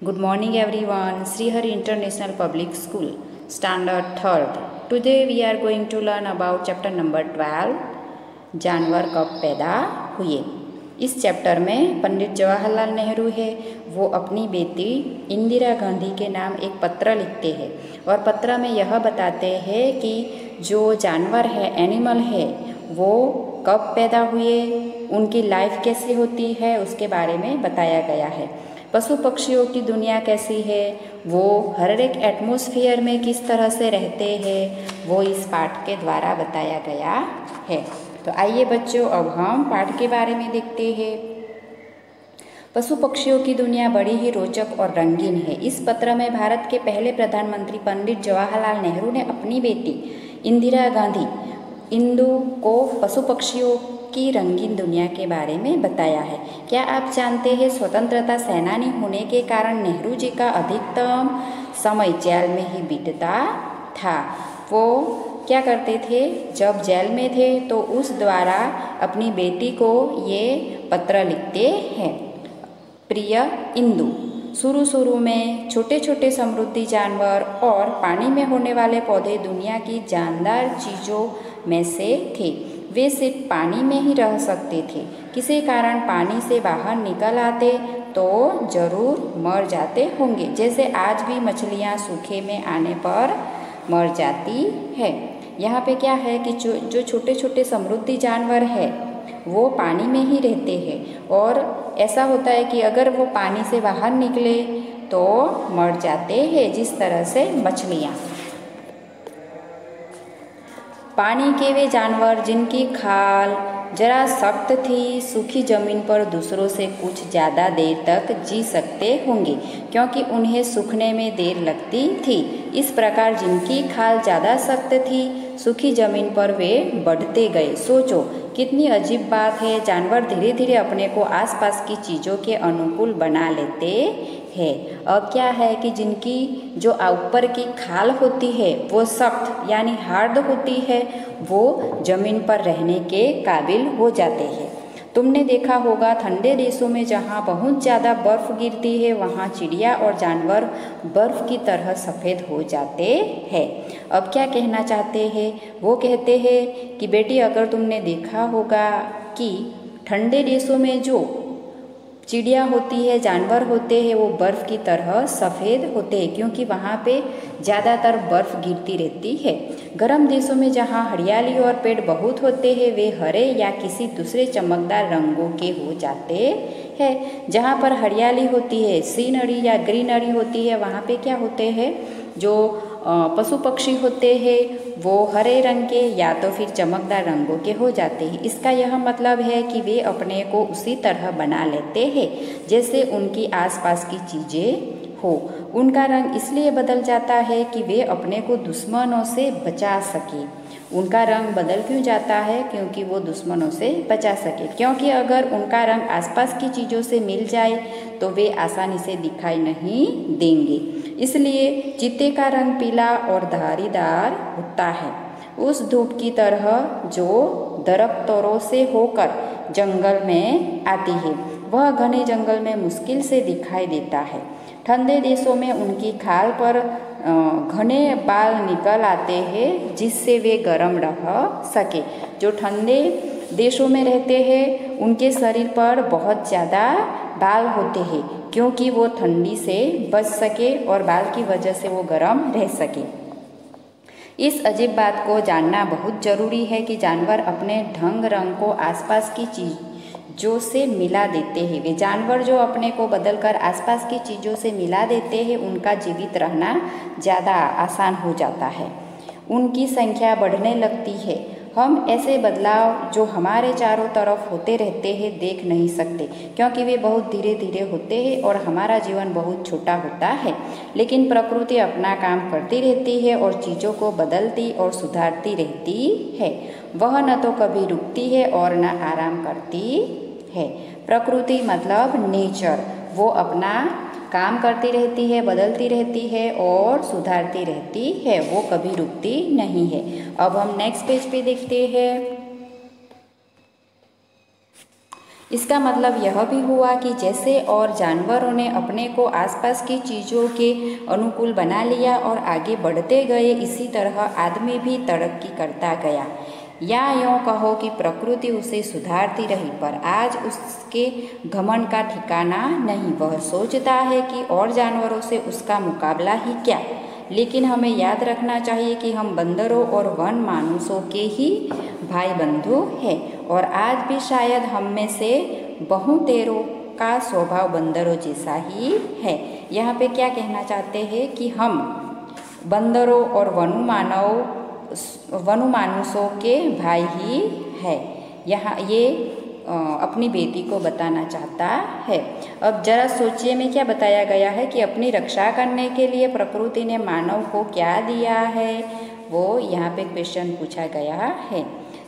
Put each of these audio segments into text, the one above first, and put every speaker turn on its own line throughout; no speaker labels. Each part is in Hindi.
Good morning everyone. Srihari International Public School, Standard 3rd. Today we are going to learn about chapter number 12, जानवर कब पैदा हुए इस चैप्टर में पंडित जवाहरलाल नेहरू है वो अपनी बेटी इंदिरा गांधी के नाम एक पत्र लिखते हैं और पत्र में यह बताते हैं कि जो जानवर है एनिमल है वो कब पैदा हुए उनकी लाइफ कैसी होती है उसके बारे में बताया गया है पशु पक्षियों की दुनिया कैसी है? वो हर एक एटमोसफियर में किस तरह से रहते हैं? वो इस पाठ के द्वारा बताया गया है। तो आइए बच्चों, अब हम पाठ के बारे में देखते हैं। पशु पक्षियों की दुनिया बड़ी ही रोचक और रंगीन है। इस पत्र में भारत के पहले प्रधानमंत्री पंडित जवाहरलाल नेहरू ने अपनी बेटी इंदिरा गांधी, इंदु को पशु पक्षियों की रंगीन दुनिया के बारे में बताया है। क्या आप जानते हैं स्वतंत्रता सेनानी होने के कारण नेहरू जी का अधिकतम समय जेल में ही बीतता था? वो क्या करते थे? जब जेल में थे तो उस द्वारा अपनी बेटी को ये पत्र लिखते हैं। प्रिय इंदु, शुरू शुरू में छोटे छोटे समृद्धि जानवर और पानी में होने वाले पौधे दुनिया की जानदार चीज़ों में से थे। वे सिर्फ़ पानी में ही रह सकते थे। किसी कारण पानी से बाहर निकल आते तो ज़रूर मर जाते होंगे। जैसे आज भी मछलियाँ सूखे में आने पर मर जाती है। यहाँ पे क्या है कि जो छोटे छोटे समृद्धि जानवर है, वो पानी में ही रहते हैं। और ऐसा होता है कि अगर वो पानी से बाहर निकले तो मर जाते हैं जिस तरह से मछलियाँ। पानी के वे जानवर जिनकी खाल जरा सख्त थी, सूखी ज़मीन पर दूसरों से कुछ ज़्यादा देर तक जी सकते होंगे, क्योंकि उन्हें सूखने में देर लगती थी। इस प्रकार जिनकी खाल ज़्यादा सख्त थी, सूखी ज़मीन पर वे बढ़ते गए। सोचो, कितनी अजीब बात है, जानवर धीरे धीरे अपने को आसपास की चीज़ों के अनुकूल बना लेते है। अब क्या है कि जिनकी जो ऊपर की खाल होती है, वो सख्त यानी हार्ड होती है, वो ज़मीन पर रहने के काबिल हो जाते हैं। तुमने देखा होगा ठंडे देशों में जहाँ बहुत ज़्यादा बर्फ़ गिरती है, वहाँ चिड़िया और जानवर बर्फ़ की तरह सफ़ेद हो जाते हैं। अब क्या कहना चाहते हैं? वो कहते हैं कि बेटी, अगर तुमने देखा होगा कि ठंडे देशों में जो चिड़िया होती है, जानवर होते हैं, वो बर्फ़ की तरह सफ़ेद होते हैं, क्योंकि वहाँ पे ज़्यादातर बर्फ़ गिरती रहती है। गर्म देशों में जहाँ हरियाली और पेड़ बहुत होते हैं, वे हरे या किसी दूसरे चमकदार रंगों के हो जाते हैं। जहाँ पर हरियाली होती है, सीनरी या ग्रीनरी होती है, वहाँ पे क्या होते हैं, जो पशु पक्षी होते हैं, वो हरे रंग के या तो फिर चमकदार रंगों के हो जाते हैं। इसका यह मतलब है कि वे अपने को उसी तरह बना लेते हैं, जैसे उनकी आसपास की चीज़ें हो। उनका रंग इसलिए बदल जाता है कि वे अपने को दुश्मनों से बचा सके। उनका रंग बदल क्यों जाता है? क्योंकि वो दुश्मनों से बचा सके। क्योंकि अगर उनका रंग आसपास की चीज़ों से मिल जाए तो वे आसानी से दिखाई नहीं देंगे। इसलिए चीते का रंग पीला और धारीदार होता है। उस धूप की तरह जो दरख्तों से होकर जंगल में आती है, वह घने जंगल में मुश्किल से दिखाई देता है। ठंडे देशों में उनकी खाल पर घने बाल निकल आते हैं, जिससे वे गर्म रह सके। जो ठंडे देशों में रहते हैं, उनके शरीर पर बहुत ज़्यादा बाल होते हैं, क्योंकि वो ठंडी से बच सके और बाल की वजह से वो गर्म रह सके। इस अजीब बात को जानना बहुत ज़रूरी है कि जानवर अपने ढंग रंग को आसपास की चीज़ जो से मिला देते हैं। वे जानवर जो अपने को बदलकर आसपास की चीज़ों से मिला देते हैं, उनका जीवित रहना ज़्यादा आसान हो जाता है। उनकी संख्या बढ़ने लगती है। हम ऐसे बदलाव जो हमारे चारों तरफ़ होते रहते हैं, देख नहीं सकते, क्योंकि वे बहुत धीरे धीरे होते हैं और हमारा जीवन बहुत छोटा होता है। लेकिन प्रकृति अपना काम करती रहती है और चीज़ों को बदलती और सुधारती रहती है। वह न तो कभी रुकती है और न आराम करती है। प्रकृति मतलब नेचर वो अपना काम करती रहती है, बदलती रहती है और सुधारती रहती है, वो कभी रुकती नहीं है। अब हम नेक्स्ट पेज पे देखते हैं। इसका मतलब यह भी हुआ कि जैसे और जानवरों ने अपने को आसपास की चीज़ों के अनुकूल बना लिया और आगे बढ़ते गए, इसी तरह आदमी भी तरक्की करता गया। या यूँ कहो कि प्रकृति उसे सुधारती रही, पर आज उसके घमन का ठिकाना नहीं। वह सोचता है कि और जानवरों से उसका मुकाबला ही क्या। लेकिन हमें याद रखना चाहिए कि हम बंदरों और वन मानुषों के ही भाई बंधु हैं, और आज भी शायद हम में से बहुतेरों का स्वभाव बंदरों जैसा ही है। यहाँ पे क्या कहना चाहते हैं कि हम बंदरों और वनु मानव वनु मानुषों के भाई ही है। यहाँ ये अपनी बेटी को बताना चाहता है। अब जरा सोचिए, में क्या बताया गया है कि अपनी रक्षा करने के लिए प्रकृति ने मानव को क्या दिया है? वो यहाँ पे क्वेश्चन पूछा गया है।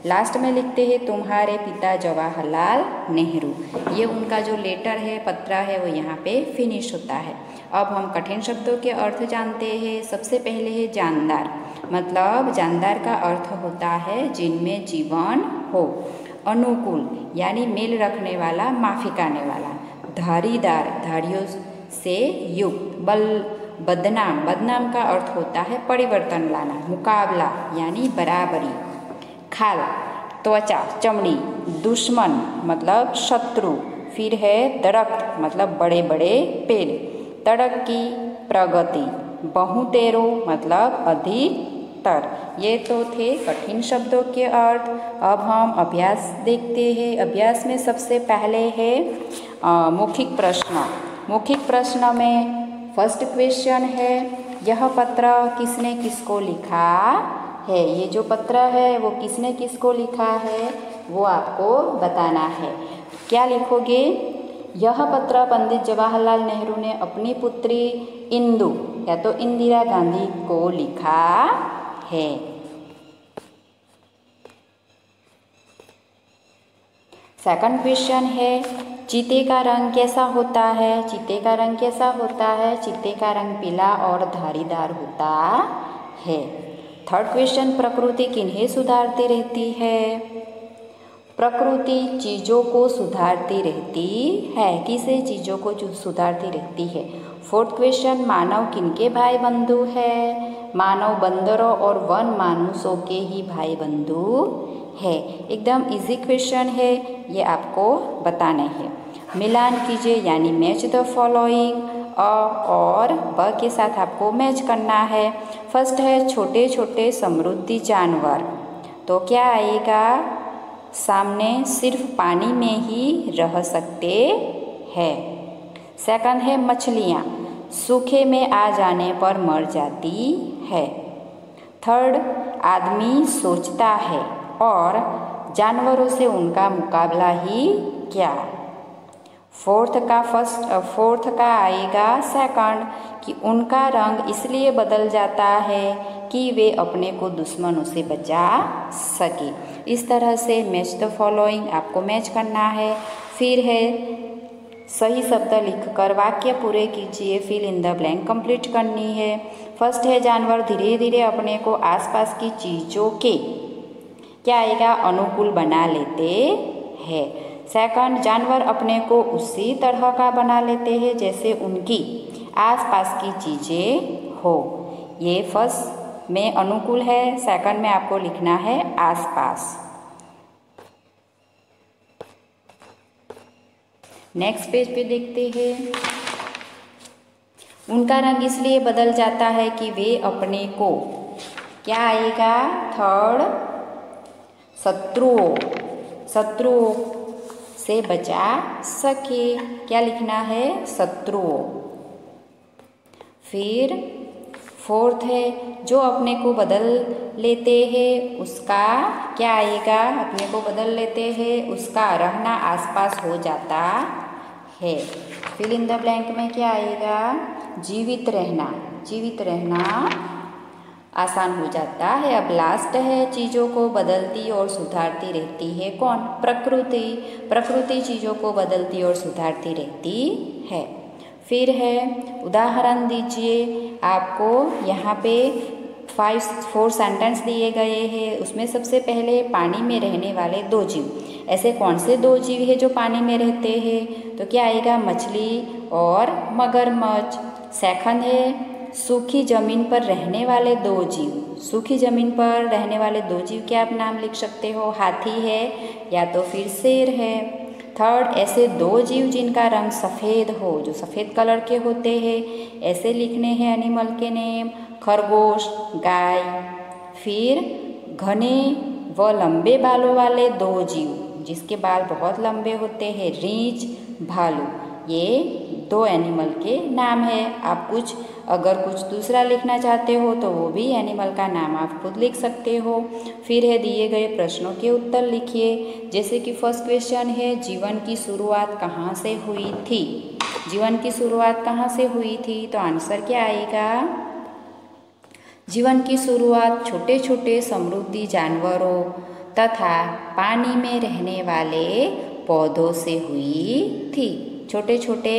लास्ट में लिखते हैं, तुम्हारे पिता जवाहरलाल नेहरू। ये उनका जो लेटर है, पत्रा है, वो यहाँ पे फिनिश होता है। अब हम कठिन शब्दों के अर्थ जानते हैं। सबसे पहले है, जानदार। मतलब जानदार का अर्थ होता है जिनमें जीवन हो। अनुकूल, यानी मेल रखने वाला, माफ़ी करने वाला। धारीदार, धारियों से युक्त, बल, बदनाम। बदनाम का अर्थ होता है परिवर्तन लाना, मुकाबला, यानी बराबरी। खाल, त्वचा, चमड़ी। दुश्मन मतलब शत्रु। फिर है दरख्त मतलब बड़े बड़े पेड़। तड़क की प्रगति, बहुतेरो मतलब अधिक उत्तर। ये तो थे कठिन शब्दों के अर्थ। अब हम अभ्यास देखते हैं। अभ्यास में सबसे पहले है मौखिक प्रश्न। मौखिक प्रश्न में फ़र्स्ट क्वेश्चन है, यह पत्र किसने किसको लिखा है? ये जो पत्र है, वो किसने किसको लिखा है? वो आपको बताना है। क्या लिखोगे? यह पत्र पंडित जवाहरलाल नेहरू ने अपनी पुत्री इंदु, या तो इंदिरा गांधी को लिखा है। सेकंड क्वेश्चन है, चीते का रंग कैसा होता है? चीते का रंग कैसा होता है? चीते का रंग पीला और धारीदार होता है। थर्ड क्वेश्चन प्रकृति किन्हें सुधारती रहती है? प्रकृति चीज़ों को सुधारती रहती है। किसे? चीज़ों को सुधारती रहती है। फोर्थ क्वेश्चन मानव किनके भाई बंधु है? मानव बंदरों और वन मानुषों के ही भाई बंधु है। एकदम इजी क्वेश्चन है, ये आपको बताने हैं। मिलान कीजिए, यानी मैच द फॉलोइंग अ और ब के साथ आपको मैच करना है। फ़र्स्ट है छोटे छोटे समृद्धि जानवर। तो क्या आएगा? सामने सिर्फ़ पानी में ही रह सकते हैं। सेकंड है मछलियाँ। सूखे में आ जाने पर मर जाती है। थर्ड, आदमी सोचता है और जानवरों से उनका मुकाबला ही क्या? फोर्थ का फ़र्स्ट, फोर्थ का आएगा सेकंड कि उनका रंग इसलिए बदल जाता है कि वे अपने को दुश्मनों से बचा सके। इस तरह से मैच द फॉलोइंग आपको मैच करना है। फिर है, सही शब्द लिखकर वाक्य पूरे कीजिए। Fill in the blank complete करनी है। फ़र्स्ट है जानवर धीरे धीरे अपने को आसपास की चीज़ों के क्या आएगा अनुकूल बना लेते हैं। सेकंड जानवर अपने को उसी तरह का बना लेते हैं जैसे उनकी आसपास की चीज़ें हो। ये फ़र्स्ट में अनुकूल है सेकंड में आपको लिखना है आसपास। नेक्स्ट पेज पे देखते हैं। उनका रंग इसलिए बदल जाता है कि वे अपने को, क्या आएगा? थर्ड, शत्रुओं शत्रुओं से बचा सके। क्या लिखना है? शत्रुओं। फिर फोर्थ है, जो अपने को बदल लेते हैं, उसका क्या आएगा? अपने को बदल लेते हैं, उसका रहना आसपास हो जाता है। फिल इन द ब्लैंक में क्या आएगा? जीवित रहना जीवित रहना आसान हो जाता है। अब लास्ट है, चीज़ों को बदलती और सुधारती रहती है कौन? प्रकृति। प्रकृति चीज़ों को बदलती और सुधारती रहती है। फिर है, उदाहरण दीजिए, आपको यहाँ पे फाइव फोर सेंटेंस दिए गए हैं। उसमें सबसे पहले पानी में रहने वाले दो जीव। ऐसे कौन से दो जीव है जो पानी में रहते हैं? तो क्या आएगा? मछली और मगरमच्छ। सेकंड है। सूखी ज़मीन पर रहने वाले दो जीव। सूखी ज़मीन पर रहने वाले दो जीव क्या आप नाम लिख सकते हो? हाथी है या तो फिर शेर है। थर्ड, ऐसे दो जीव जिनका रंग सफ़ेद हो, जो सफ़ेद कलर के होते हैं, ऐसे लिखने हैं एनिमल के नेम खरगोश, गाय। फिर, घने व लंबे बालों वाले दो जीव, जिसके बाल बहुत लंबे होते हैं, रीछ, भालू। ये दो एनिमल के नाम है। आप कुछ, अगर कुछ दूसरा लिखना चाहते हो तो वो भी एनिमल का नाम आप खुद लिख सकते हो। फिर है दिए गए प्रश्नों के उत्तर लिखिए। जैसे कि फ़र्स्ट क्वेश्चन है, जीवन की शुरुआत कहाँ से हुई थी? जीवन की शुरुआत कहाँ से हुई थी? तो आंसर क्या आएगा? जीवन की शुरुआत छोटे छोटे समृद्धि जानवरों तथा पानी में रहने वाले पौधों से हुई थी। छोटे छोटे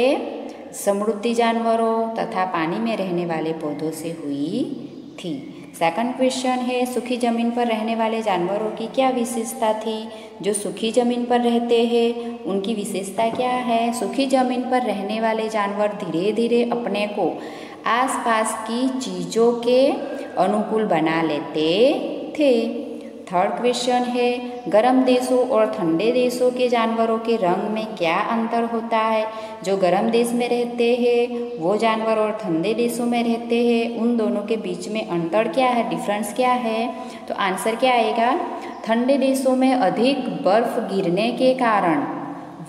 समृद्धि जानवरों तथा पानी में रहने वाले पौधों से हुई थी। सेकंड क्वेश्चन है, सूखी ज़मीन पर रहने वाले जानवरों की क्या विशेषता थी? जो सूखी ज़मीन पर रहते हैं, उनकी विशेषता क्या है? सूखी ज़मीन पर रहने वाले जानवर धीरे धीरे अपने को आसपास की चीज़ों के अनुकूल बना लेते थे। थर्ड क्वेश्चन है गर्म देशों और ठंडे देशों के जानवरों के रंग में क्या अंतर होता है? जो गर्म देश में रहते हैं, वो जानवर और ठंडे देशों में रहते हैं, उन दोनों के बीच में अंतर क्या है? डिफरेंस क्या है? तो आंसर क्या आएगा? ठंडे देशों में अधिक बर्फ़ गिरने के कारण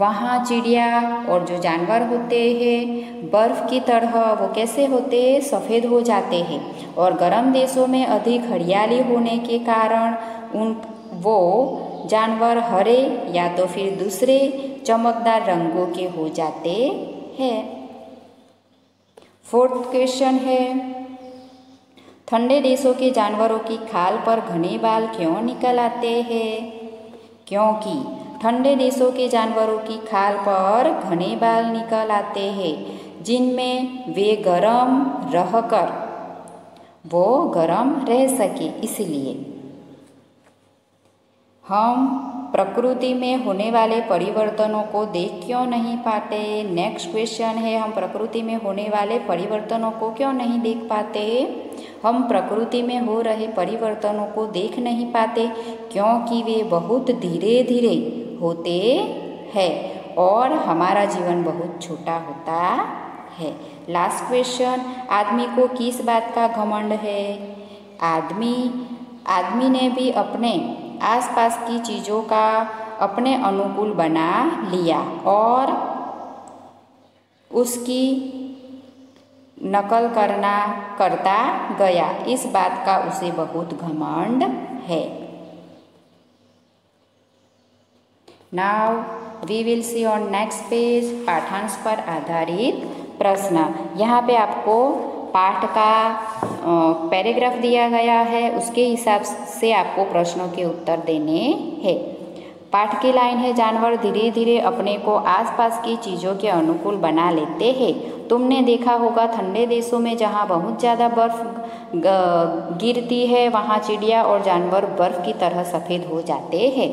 वहाँ चिड़िया और जो जानवर होते हैं, बर्फ़ की तरह वो कैसे होते हैं? सफ़ेद हो जाते हैं और गर्म देशों में अधिक हरियाली होने के कारण उन वो जानवर हरे या तो फिर दूसरे चमकदार रंगों के हो जाते हैं। फोर्थ क्वेश्चन है, ठंडे देशों के जानवरों की खाल पर घने बाल क्यों निकल आते हैं? क्योंकि ठंडे देशों के जानवरों की खाल पर घने बाल निकल आते हैं, जिनमें वे गर्म रहकर, वो गरम रह सके इसलिए। हम प्रकृति में होने वाले परिवर्तनों को देख क्यों नहीं पाते? नेक्स्ट क्वेश्चन है, हम प्रकृति में होने वाले परिवर्तनों को क्यों नहीं देख पाते? हम प्रकृति में हो रहे परिवर्तनों को देख नहीं पाते क्योंकि वे बहुत धीरे धीरे होते हैं और हमारा जीवन बहुत छोटा होता है। लास्ट क्वेश्चन आदमी को किस बात का घमंड है? आदमी आदमी ने भी अपने आसपास की चीज़ों का अपने अनुकूल बना लिया और उसकी नकल करना करता गया। इस बात का उसे बहुत घमंड है। Now we will see on next page पाठांश पर आधारित प्रश्न। यहाँ पे आपको पाठ का पैराग्राफ दिया गया है, उसके हिसाब से आपको प्रश्नों के उत्तर देने हैं। पाठ की लाइन है, जानवर धीरे धीरे अपने को आसपास की चीज़ों के अनुकूल बना लेते हैं। तुमने देखा होगा, ठंडे देशों में जहाँ बहुत ज़्यादा बर्फ़ गिरती है, वहाँ चिड़िया और जानवर बर्फ़ की तरह सफ़ेद हो जाते हैं।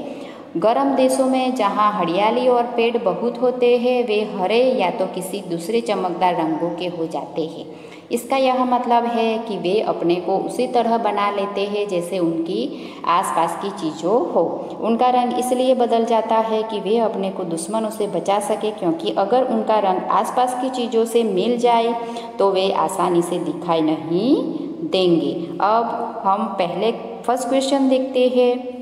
गर्म देशों में जहाँ हरियाली और पेड़ बहुत होते हैं, वे हरे या तो किसी दूसरे चमकदार रंगों के हो जाते हैं। इसका यह मतलब है कि वे अपने को उसी तरह बना लेते हैं जैसे उनकी आसपास की चीज़ों हो। उनका रंग इसलिए बदल जाता है कि वे अपने को दुश्मनों से बचा सके, क्योंकि अगर उनका रंग आसपास की चीज़ों से मिल जाए तो वे आसानी से दिखाई नहीं देंगे। अब हम पहले फ़र्स्ट क्वेश्चन देखते हैं।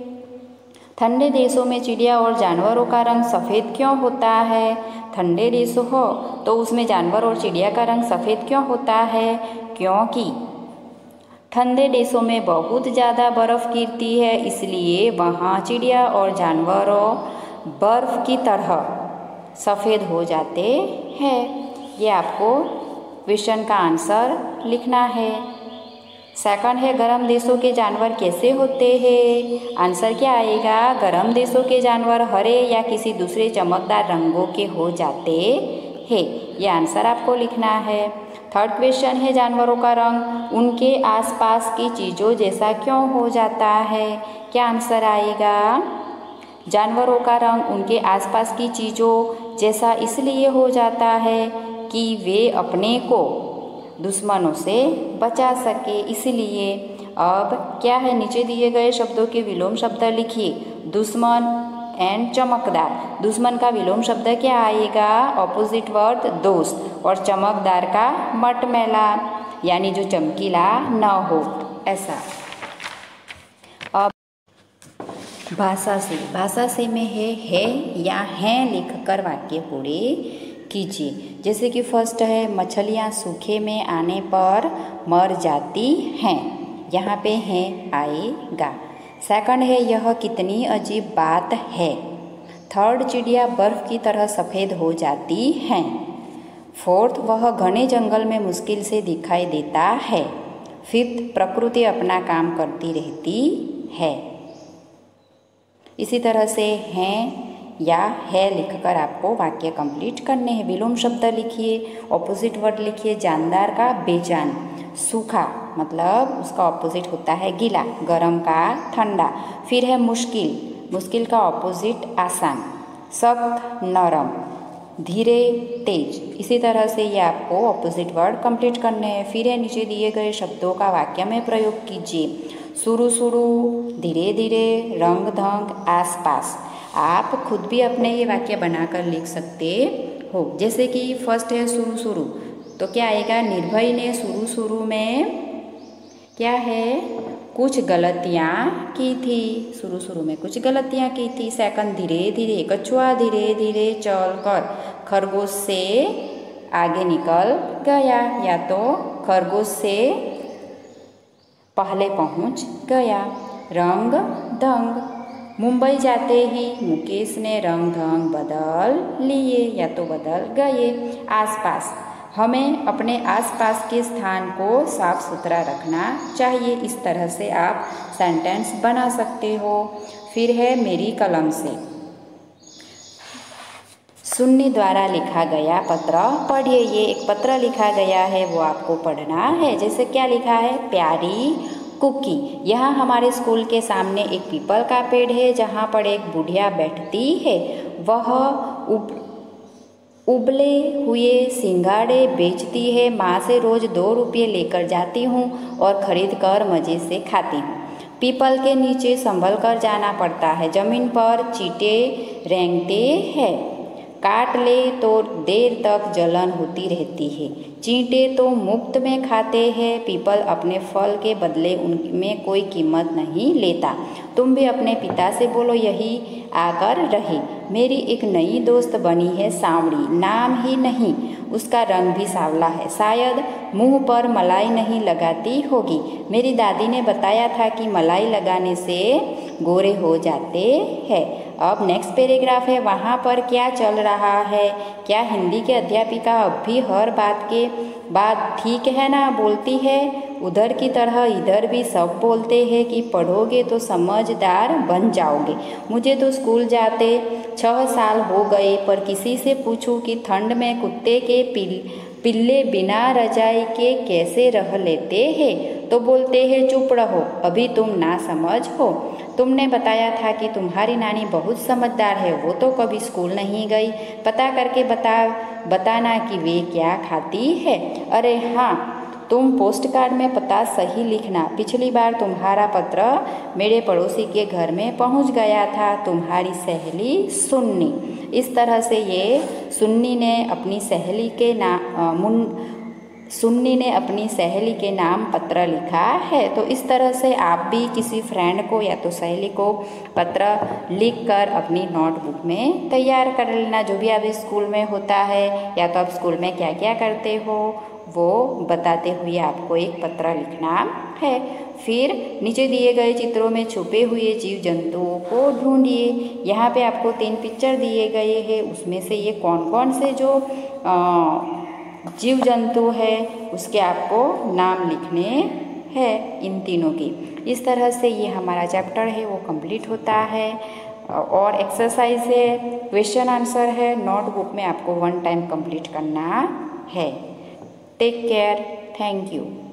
ठंडे देशों में चिड़िया और जानवरों का रंग सफ़ेद क्यों होता है? ठंडे देश हो तो उसमें जानवर और चिड़िया का रंग सफ़ेद क्यों होता है? क्योंकि ठंडे देशों में बहुत ज़्यादा बर्फ़ गिरती है, इसलिए वहाँ चिड़िया और जानवरों बर्फ़ की तरह सफ़ेद हो जाते हैं। ये आपको क्वेश्चन का आंसर लिखना है। सेकंड है, गर्म देशों के जानवर कैसे होते हैं? आंसर क्या आएगा? गर्म देशों के जानवर हरे या किसी दूसरे चमकदार रंगों के हो जाते हैं? ये आंसर आपको लिखना है। थर्ड क्वेश्चन है, जानवरों का रंग उनके आसपास की चीज़ों जैसा क्यों हो जाता है? क्या आंसर आएगा? जानवरों का रंग उनके आसपास की चीज़ों जैसा इसलिए हो जाता है कि वे अपने को दुश्मनों से बचा सके। इसलिए अब क्या है? नीचे दिए गए शब्दों के विलोम शब्द लिखिए। दुश्मन एंड चमकदार। दुश्मन का विलोम शब्द क्या आएगा? ऑपोजिट वर्ड दोस्त। और चमकदार का मटमैला, यानी जो चमकीला न हो। ऐसा। अब भाषा से। भाषा से में है है या हैं लिखकर वाक्य पूरे। कीजिए। जैसे कि फ़र्स्ट है, मछलियाँ सूखे में आने पर मर जाती हैं। यहाँ पे हैं, आएगा। सेकंड है, यह कितनी अजीब बात है। थर्ड चिड़िया बर्फ़ की तरह सफ़ेद हो जाती हैं। फोर्थ वह घने जंगल में मुश्किल से दिखाई देता है। फिफ्थ प्रकृति अपना काम करती रहती है। इसी तरह से हैं या है लिखकर आपको वाक्य कंप्लीट करने हैं। विलोम शब्द लिखिए ऑपोजिट वर्ड लिखिए, जानदार का बेजान, सूखा मतलब उसका ऑपोजिट होता है गीला, गर्म का ठंडा, फिर है मुश्किल मुश्किल का ऑपोजिट आसान, सख्त, नरम, धीरे, तेज, इसी तरह से ये आपको ऑपोजिट वर्ड कंप्लीट करने हैं। फिर है नीचे दिए गए शब्दों का वाक्य में प्रयोग कीजिए शुरू शुरू धीरे धीरे रंग धंग आसपास आप खुद भी अपने ये वाक्य बनाकर लिख सकते हो। जैसे कि फ़र्स्ट है शुरू शुरू तो क्या आएगा? निर्भय ने शुरू शुरू में क्या है? कुछ गलतियाँ की थी। शुरू शुरू में कुछ गलतियाँ की थी। सेकंड धीरे धीरे, कछुआ धीरे धीरे चल कर खरगोश से आगे निकल गया या तो खरगोश से पहले पहुँच गया। रंग दंग मुंबई जाते ही मुकेश ने रंग ढंग बदल लिए, या तो बदल गए आसपास। हमें अपने आसपास के स्थान को साफ़ सुथरा रखना चाहिए। इस तरह से आप सेंटेंस बना सकते हो। फिर है मेरी कलम से। सुन्नी द्वारा लिखा गया पत्र। पढ़िए, ये एक पत्र लिखा गया है, वो आपको पढ़ना है। जैसे क्या लिखा है? प्यारी कुकी। यहाँ हमारे स्कूल के सामने एक पीपल का पेड़ है, जहाँ पर एक बुढ़िया बैठती है। वह उब, उबले हुए सिंगाड़े बेचती है। माँ से रोज़ दो रुपये लेकर जाती हूँ और ख़रीद कर मज़े से खाती हूँ। पीपल के नीचे संभल कर जाना पड़ता है। ज़मीन पर चीटे रेंगते हैं। काट ले तो देर तक जलन होती रहती है। चींटे तो मुफ़्त में खाते हैं, पीपल अपने फल के बदले उनमें कोई कीमत नहीं लेता। तुम भी अपने पिता से बोलो, यही आकर रहे। मेरी एक नई दोस्त बनी है सांवड़ी नाम ही नहीं, उसका रंग भी सांवला है। शायद मुँह पर मलाई नहीं लगाती होगी। मेरी दादी ने बताया था कि मलाई लगाने से गोरे हो जाते हैं। अब नेक्स्ट पैराग्राफ है। वहाँ पर क्या चल रहा है? क्या हिंदी के अध्यापिका अब भी हर बात के बाद ठीक है ना बोलती है? उधर की तरह इधर भी सब बोलते हैं कि पढ़ोगे तो समझदार बन जाओगे। मुझे तो स्कूल जाते छह साल हो गए, पर किसी से पूछूँ कि ठंड में कुत्ते के पिल, पिल्ले बिना रजाई के कैसे रह लेते हैं? तो बोलते हैं, चुप रहो, अभी तुम ना समझ हो। तुमने बताया था कि तुम्हारी नानी बहुत समझदार है, वो तो कभी स्कूल नहीं गई। पता करके बता, बताना कि वे क्या खाती है? अरे हाँ तुम पोस्ट कार्ड में पता सही लिखना। पिछली बार तुम्हारा पत्र मेरे पड़ोसी के घर में पहुँच गया था। तुम्हारी सहेली सुन्नी। इस तरह से ये सुन्नी ने अपनी सहेली के नाम मुन, सुन्नी ने अपनी सहेली के नाम पत्र लिखा है। तो इस तरह से आप भी किसी फ्रेंड को या तो सहेली को पत्र लिख कर अपनी नोटबुक में तैयार कर लेना। जो भी अभी स्कूल में होता है या तो आप स्कूल में क्या क्या करते हो वो बताते हुए आपको एक पत्र लिखना है। फिर नीचे दिए गए चित्रों में छुपे हुए जीव जंतुओं को ढूंढिए। यहाँ पे आपको तीन पिक्चर दिए गए हैं। उसमें से ये कौन कौन से जो जीव जंतु है, उसके आपको नाम लिखने हैं इन तीनों की। इस तरह से ये हमारा चैप्टर है, वो कंप्लीट होता है। और एक्सरसाइज है क्वेश्चन आंसर है नोटबुक में आपको वन टाइम कंप्लीट करना है। Take care. Thank you.